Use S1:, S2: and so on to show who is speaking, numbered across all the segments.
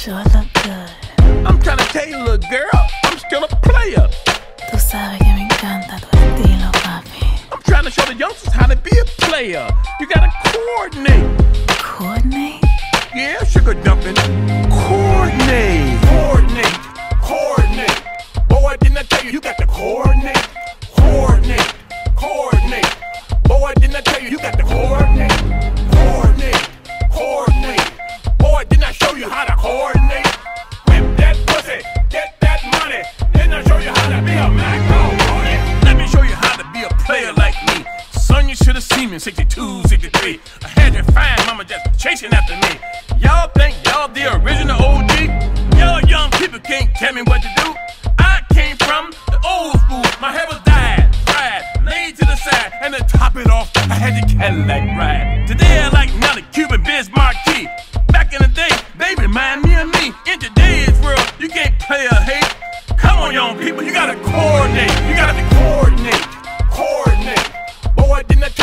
S1: sure look good.
S2: I'm trying to tell you, little girl, I'm still a player.
S1: Tú sabes que me encanta tu estilo, papi.
S2: I'm trying to show the youngsters how to be a player. You gotta coordinate.
S1: Coordinate?
S2: Yeah, sugar dumping. 62, 63. I had your fine mama just chasing after me. Y'all think y'all the original OG? Y'all young people can't tell me what to do. I came from the old school. My hair was dyed, fried, laid to the side, and to top it off, I had the Cadillac ride. Today I like Nelly, Cuban, Biz Markie. Back in the day, they remind me of me. In today's world, you can't play a hate. Come on, young people, you gotta coordinate. You gotta. Coordinate.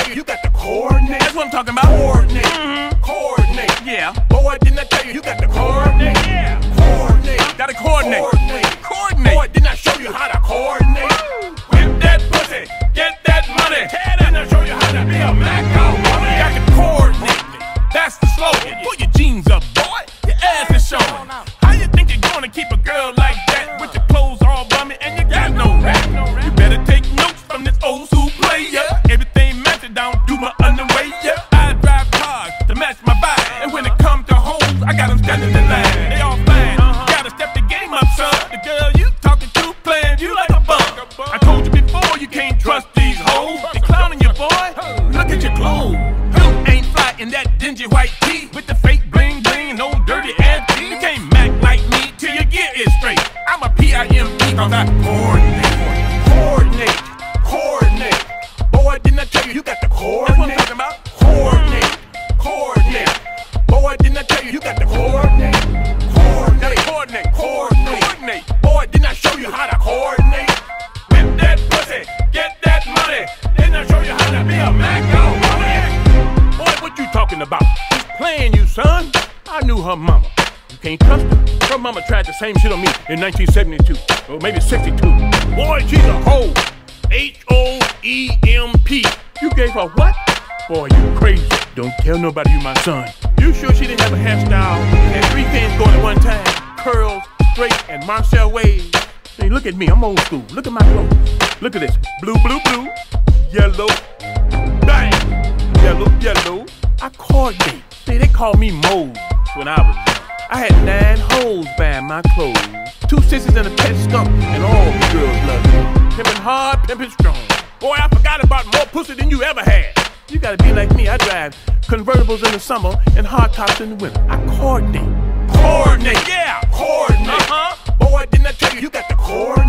S2: You, you got to coordinate? That's what I'm talking about. Coordinate. Mm-hmm. Coordinate. Yeah. Boy, didn't I tell you, you got to coordinate? Yeah. Coordinate. Gotta coordinate. Coordinate. Coordinate. Boy, didn't I show you how to coordinate? That dingy white tee with the fake talking about? She's playing you, son. I knew her mama. You can't trust her. Her mama tried the same shit on me in 1972, or maybe 62. Boy, she's a hoe. H-O-E-M-P. You gave her what? Boy, you crazy. Don't tell nobody you my son. You sure she didn't have a hairstyle and three things going at one time? Curls, straight, and Marcel waves. Hey, look at me. I'm old school. Look at my clothes. Look at this. Blue, blue, blue. Yellow. Bang. Yellow, yellow. I coordinate. See, they called me Mose when I was young. I had nine holes buying my clothes. Two sisters and a pet skunk, and all the girls loved me. Pimpin' hard, pimpin' strong. Boy, I forgot about more pussy than you ever had. You gotta be like me. I drive convertibles in the summer and hardtops in the winter. I coordinate. Coordinate. Yeah. Coordinate. Uh-huh. Boy, didn't I tell you, you got the coordinate.